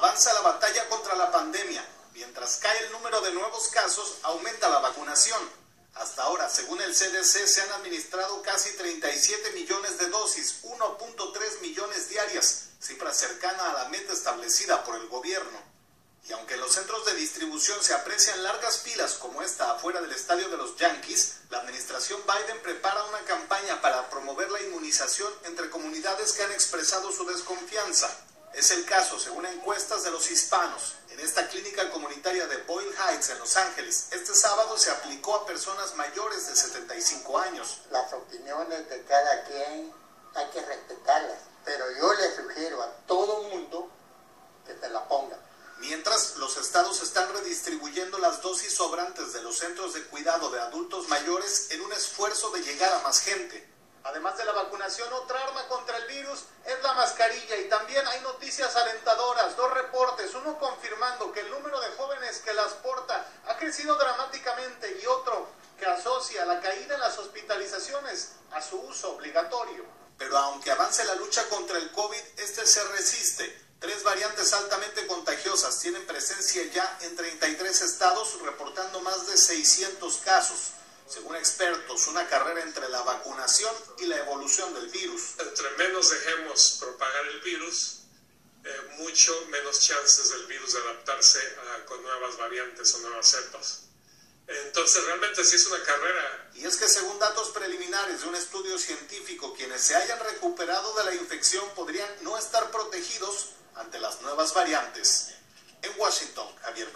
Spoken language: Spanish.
Avanza la batalla contra la pandemia. Mientras cae el número de nuevos casos, aumenta la vacunación. Hasta ahora, según el CDC, se han administrado casi 37 millones de dosis, 1.3 millones diarias, cifra cercana a la meta establecida por el gobierno. Y aunque en los centros de distribución se aprecian largas filas como esta afuera del estadio de los Yankees, la administración Biden prepara una campaña para promover la inmunización entre comunidades que han expresado su desconfianza. Es el caso, según encuestas de los hispanos. En esta clínica comunitaria de Boyle Heights, en Los Ángeles, este sábado se aplicó a personas mayores de 75 años. Las opiniones de cada quien hay que respetarlas, pero yo le sugiero a todo mundo que te la ponga. Mientras, los estados están redistribuyendo las dosis sobrantes de los centros de cuidado de adultos mayores en un esfuerzo de llegar a más gente. Además de la vacunación, otra arma contra el virus es la mascarilla y también hay noticias alentadoras, dos reportes, uno confirmando que el número de jóvenes que las porta ha crecido dramáticamente y otro que asocia la caída en las hospitalizaciones a su uso obligatorio. Pero aunque avance la lucha contra el COVID, este se resiste. Tres variantes altamente contagiosas tienen presencia ya en 33 estados, reportando más de 600 casos. Según expertos, una carrera entre la vacunación y la evolución del virus. Entre menos dejemos propagar el virus, eh, mucho menos chances del virus de adaptarse a, con nuevas variantes o nuevas cepas. Entonces realmente sí es una carrera. Y es que según datos preliminares de un estudio científico, quienes se hayan recuperado de la infección podrían no estar protegidos ante las nuevas variantes. En Washington, Javier